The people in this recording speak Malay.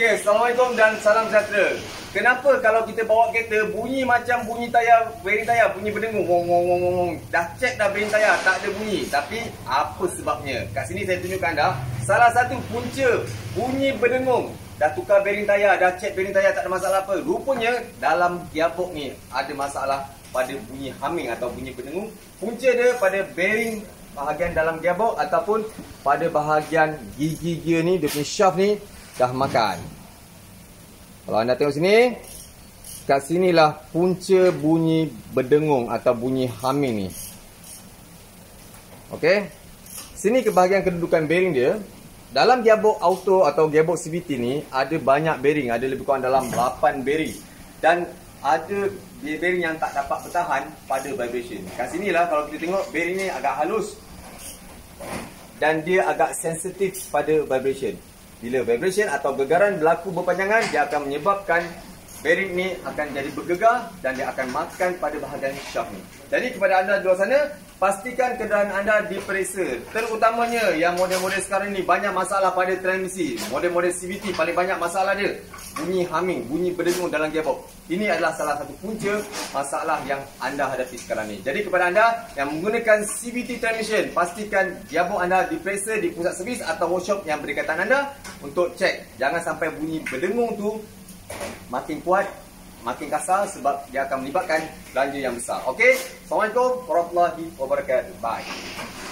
Okey, Assalamualaikum dan salam sejahtera. Kenapa kalau kita bawa kereta bunyi macam bunyi tayar, bearing tayar bunyi berdengung, wong wong wong wong. Dah check dah bearing tayar tak ada bunyi. Tapi apa sebabnya? Kat sini saya tunjukkan dah. Salah satu punca bunyi berdengung. Dah tukar bearing tayar, dah check bearing tayar tak ada masalah apa. Rupanya dalam gearbox ni ada masalah pada bunyi humming atau bunyi berdengung. Punca dia pada bearing bahagian dalam gearbox ataupun pada bahagian gigi gear ni, dia punya shaft ni dah makan. Kalau anda tengok sini, kat sinilah punca bunyi berdengung atau bunyi humming ni. Okey. Sini ke bahagian kedudukan bearing dia. Dalam gearbox auto atau gearbox CVT ni ada banyak bearing, ada lebih kurang dalam 8 bearing. Dan ada bearing yang tak dapat bertahan pada vibration. Kat sinilah kalau kita tengok bearing ni agak halus dan dia agak sensitif pada vibration. Bila vibration atau gegaran berlaku berpanjangan, dia akan menyebabkan bearing ni akan jadi bergegar dan dia akan makan pada bahagian shaft ni. Jadi kepada anda di luar sana, pastikan kenderaan anda diperiksa. Terutamanya yang model-model sekarang ni banyak masalah pada transmisi. Model-model CVT paling banyak masalah dia. Bunyi humming, bunyi berdengung dalam gearbox. Ini adalah salah satu punca masalah yang anda hadapi sekarang ni. Jadi kepada anda yang menggunakan CVT transmission, pastikan gearbox anda diperiksa di pusat servis atau workshop yang berdekatan anda untuk cek. Jangan sampai bunyi berdengung tu makin kuat makin kasar sebab dia akan melibatkan belanja yang besar. Okey? Assalamualaikum warahmatullahi wabarakatuh. Bye.